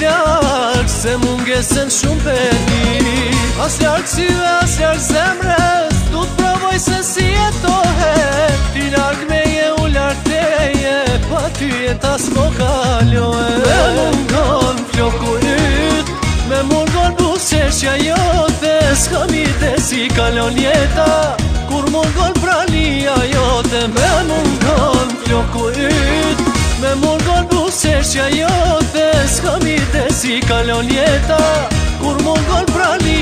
lakë Se mund gësën shumë për ti As lakë si dhe as lakë zemrës Du të provoj se si e tohe Ti lakë me je u lakë te je Pa ty e ta s'ko kalohe Me mundon flokë në rytë Me mundon busë qërshja jote S'ka si kalon jeta Qërshja jote, s'ka mirë të si kalon jeta Kur mongon prani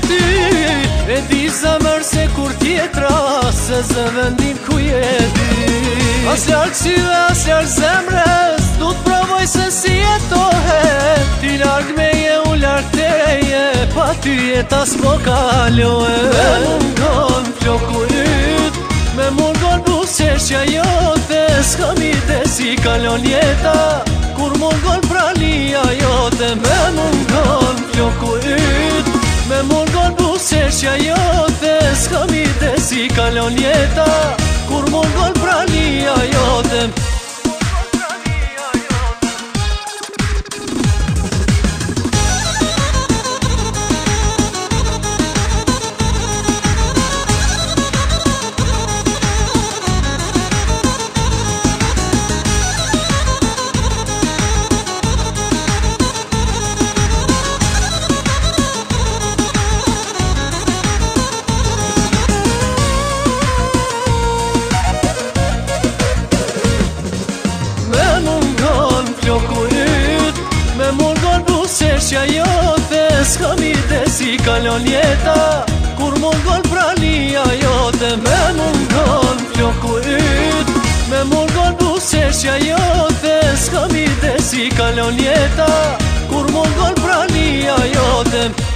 ty E di sa se kur tjetra Se zë vendim ku jeti As lartë si dhe as lartë zemrës Du të provoj se si e tohet Ti largë me je u lartë të reje Pa ty jetas po s'po kalohe Me mundon kjo ku yt Me mundon buse shja jote Ska si kalon jeta Kur mundon pralia jote Me mundon kjo yt që jo thes Kam i desi kalon jeta njeta Kur më ngon prania jote Me mundon ngon kjo Me mundon ngon busesja jote Ska mi desi kalon njeta Kur më ngon prania jote Me më ngon kjo